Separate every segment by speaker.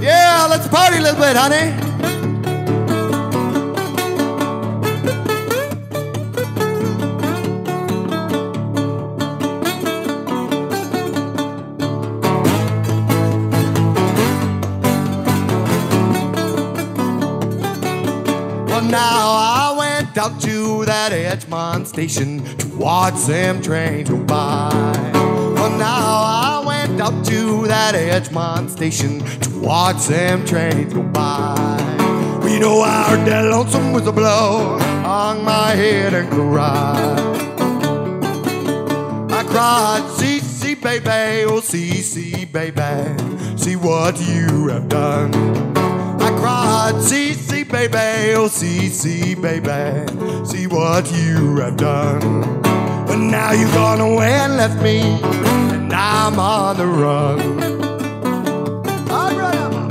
Speaker 1: Yeah, let's party a little bit, honey. Well, now I went out to that Edgemont station to watch them trains go by. Went out to that Edgemont station to watch them trains go by. We know I heard that lonesome whistle blow on my head and cried. I cried, see, see, baby, oh, see, see, baby, see what you have done. I cried, see, see, baby, oh, see, see, baby, see what you have done. But now you've gone away and left me, I'm on the run. All right, I'm-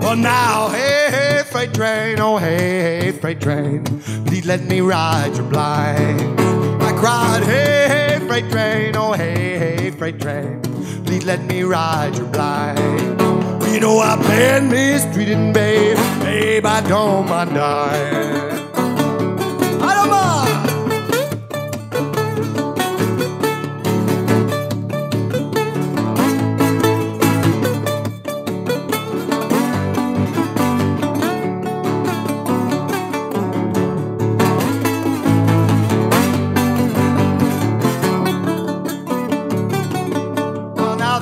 Speaker 1: Well, now, hey, freight train, oh, hey, hey, freight train, please let me ride your blind. I cried, hey, hey, freight train, oh, hey, hey, freight train, please let me ride your blind. You know I've been mistreated, babe, babe, I don't mind dying.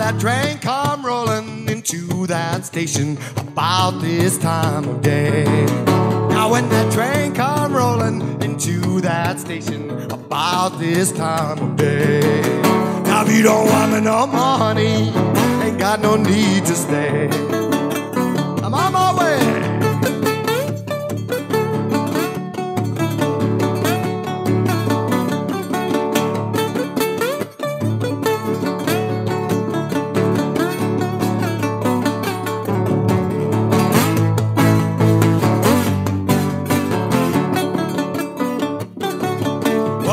Speaker 1: That train come rolling into that station about this time of day. Now when that train come rolling into that station about this time of day. Now if you don't want me no more, honey, ain't got no need to stay. I'm on my way.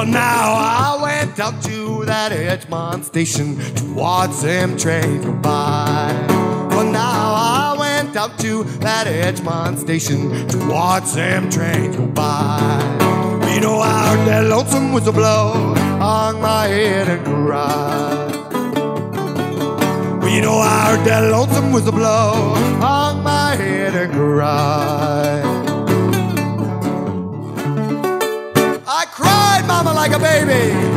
Speaker 1: Now I went out to that Edgemont station to watch them trains go by. Well, now I went out to that Edgemont station to watch them trains go by. You know, I heard that lonesome whistle blow on my head and cried. Well, you know, I heard that lonesome whistle blow on my head and cried. I